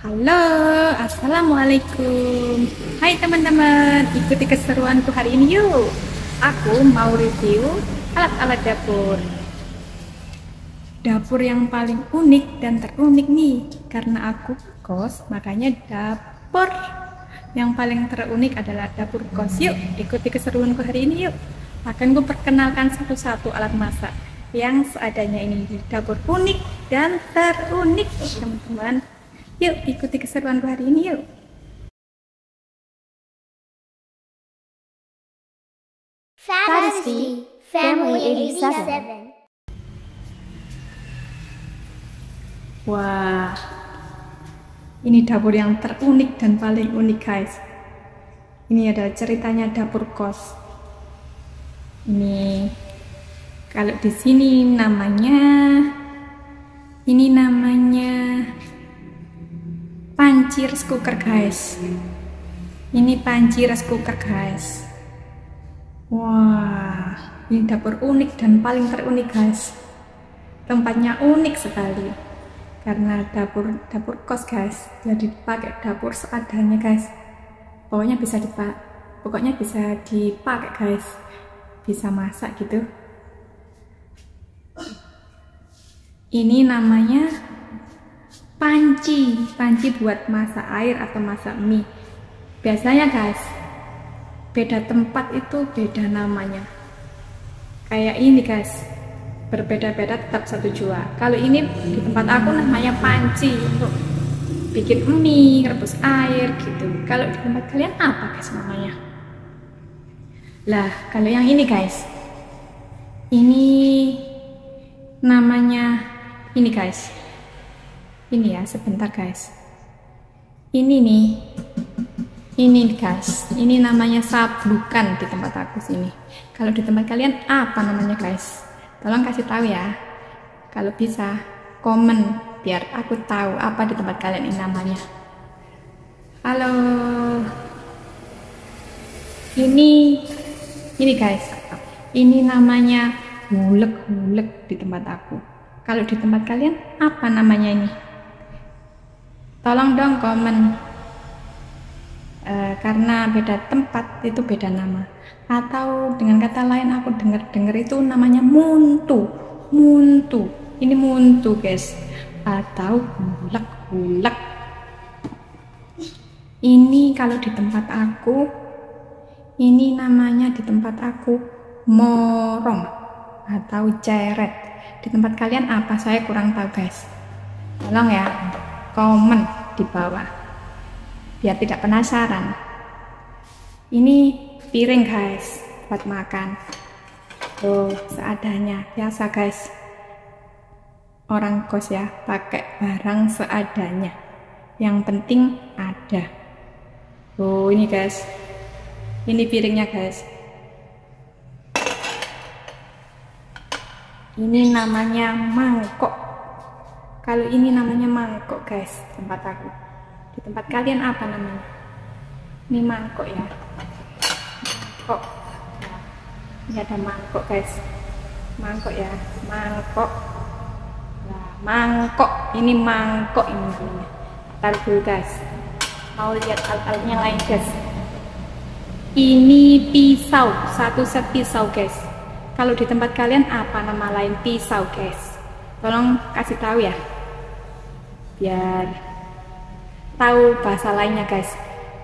Halo, Assalamualaikum. Hai teman-teman, ikuti keseruanku hari ini yuk. Aku mau review alat-alat dapur. Dapur yang paling unik dan terunik nih Karena aku kos, makanya dapur. Yang paling terunik adalah dapur kos. Yuk, ikuti keseruanku hari ini yuk. Akan gue perkenalkan satu-satu alat masak yang seadanya ini. Dapur unik dan terunik teman-teman yuk ikuti keseruan hari ini yuk. Fantasy Family 87. wah ini dapur yang terunik dan paling unik guys. Ini adalah ceritanya dapur kos. Ini kalau di sini namanya ini namanya panci rice cooker guys. Ini panci rice cooker guys. Wah, ini dapur unik dan paling terunik guys. Tempatnya unik sekali karena dapur dapur kos guys. Jadi pakai dapur seadanya guys. Pokoknya bisa dipak, pokoknya bisa dipakai guys. Bisa masak gitu. Ini namanya panci, panci buat masak air atau masak mie. Biasanya guys, beda tempat itu beda namanya. Kayak ini guys, berbeda-beda tetap satu jua. Kalau ini di tempat aku namanya panci untuk bikin mie, rebus air gitu. Kalau di tempat kalian apa guys namanya? Lah, kalau yang ini guys, ini namanya ini guys ini ya sebentar guys. Ini nih. Ini guys. Ini namanya sablukan di tempat aku sini. Kalau di tempat kalian apa namanya guys? Tolong kasih tahu ya. Kalau bisa komen biar aku tahu apa di tempat kalian ini namanya. Halo. Ini ini guys. Ini namanya hulek-hulek di tempat aku. Kalau di tempat kalian apa namanya ini tolong dong komen. E, karena beda tempat itu beda nama. Atau dengan kata lain aku dengar-dengar itu namanya muntu. Muntu. Ini muntu guys. Atau hulek-hulek ini kalau di tempat aku ini namanya di tempat aku morong atau ceret. Di tempat kalian apa? Saya kurang tahu guys. Tolong ya komen di bawah biar tidak penasaran. Ini piring guys buat makan. Tuh seadanya. Biasa guys. Orang kos ya pakai barang seadanya. Yang penting ada. Tuh ini guys. Ini piringnya guys. Ini namanya mangkok kalau ini namanya mangkok guys tempat aku. Di tempat kalian apa namanya? Ini mangkok ya. Mangkok. Ini ada mangkok guys. Mangkok ya. Mangkok. Mangkok. Ini mangkok ini namanya. Taruh dulu guys. Mau lihat alat-alatnya lain guys. Ini pisau. Satu set pisau guys. Kalau di tempat kalian apa nama lain pisau guys? Tolong kasih tahu ya. Biar tahu bahasa lainnya guys.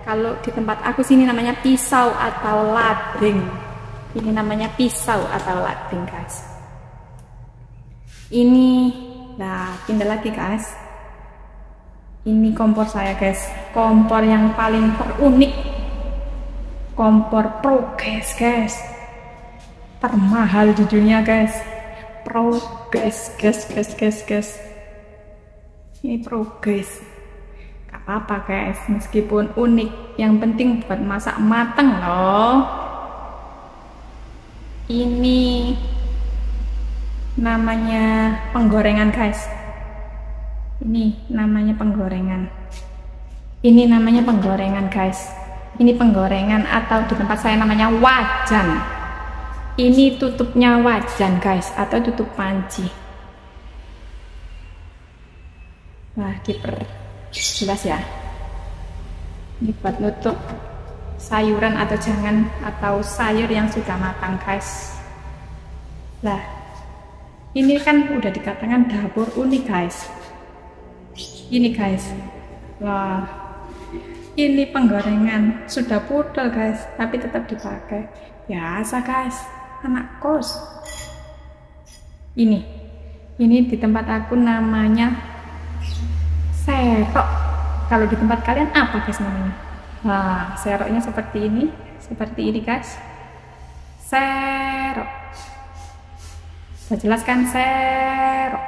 Kalau di tempat aku sini namanya pisau atau lading. Ini namanya pisau atau lading guys. Ini nah pindah lagi guys. Ini kompor saya guys. Kompor yang paling terunik. Kompor pro guys guys termahal di dunia guys pro guys guys guys guys guys ini pro guys gak apa-apa guys. Meskipun unik yang penting buat masak mateng loh. Ini namanya penggorengan guys. Ini namanya penggorengan. Ini namanya penggorengan guys. Ini penggorengan atau di tempat saya namanya wajan. Ini tutupnya wajan guys atau tutup panci nah diper jelas ya. Ini buat nutup sayuran atau jangan atau sayur yang sudah matang guys. Lah ini kan udah dikatakan dapur unik guys. Ini guys. Wah ini penggorengan. Sudah pudel guys tapi tetap dipakai. Biasa guys. Anak kos. Ini. Ini di tempat aku namanya serok kalau di tempat kalian apa guys namanya Nah, seroknya seperti ini, seperti ini guys. Serok. Saya jelaskan serok.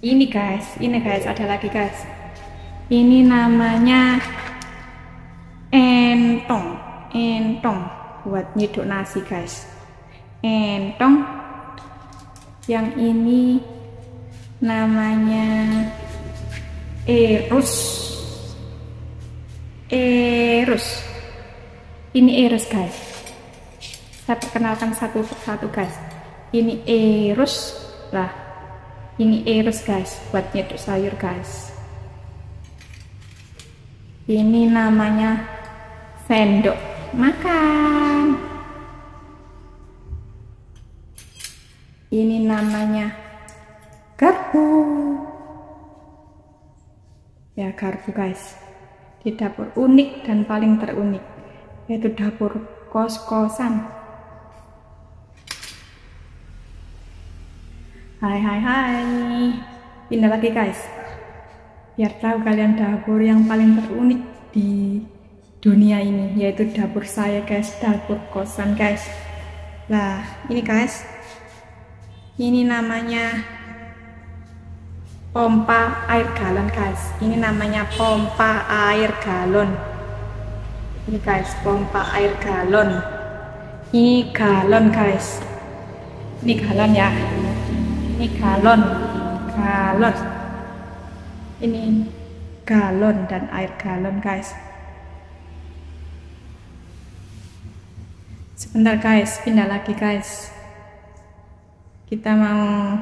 Ini guys, ini guys, ada lagi guys. Ini namanya buat nyeduk nasi guys. Entong. Yang ini namanya Erus. Erus. Ini Erus guys. Saya perkenalkan satu persatu guys. Ini Erus lah. Ini Erus guys buat nyeduk sayur guys. Ini namanya sendok makan Ini namanya garpu. Ya, garpu guys. Di dapur unik dan paling terunik, yaitu dapur kos-kosan. Hai hai hai. Pindah lagi guys. Biar tahu kalian dapur yang paling terunik di dunia ini, yaitu dapur saya guys, dapur kosan guys. Nah, ini guys, ini namanya pompa air galon guys. Ini namanya pompa air galon. Ini guys pompa air galon. Ini galon guys. Ini galon ya. Ini galon. Galon. Ini galon dan air galon guys sebentar guys. Pindah lagi guys. Kita mau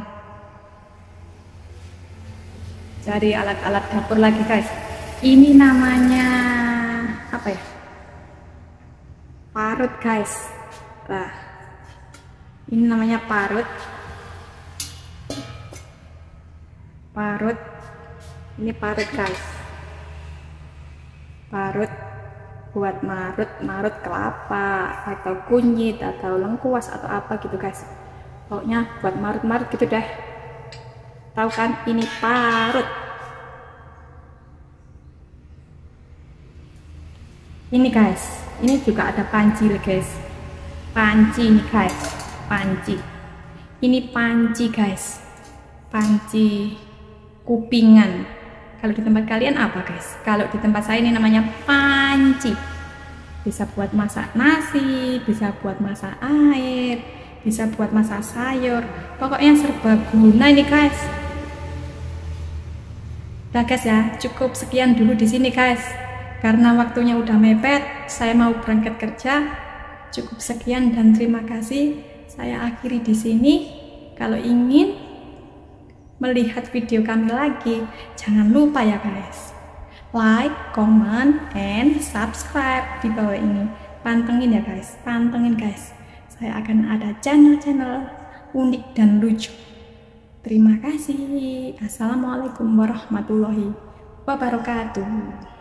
cari alat-alat dapur lagi guys. Ini namanya apa ya? Parut guys. Nah ini namanya parut. Parut. Ini parut guys. Parut buat marut marut kelapa atau kunyit atau lengkuas atau apa gitu guys. Pokoknya buat marut-marut gitu deh. Tahu kan? Ini parut. Ini guys. Ini juga ada panci guys. Panci nih guys. Panci. Ini panci guys. Panci kupingan kalau di tempat kalian apa guys? Kalau di tempat saya ini namanya panci. Bisa buat masak nasi bisa buat masak air bisa buat masak sayur. Pokoknya serba guna ini guys. Nah guys ya cukup sekian dulu di sini guys. Karena waktunya udah mepet saya mau berangkat kerja. Cukup sekian dan terima kasih. Saya akhiri di sini. Kalau ingin melihat video kami lagi jangan lupa ya guys like, comment, and subscribe di bawah ini pantengin ya guys pantengin guys saya akan ada channel-channel unik dan lucu. Terima kasih. Assalamualaikum warahmatullahi wabarakatuh.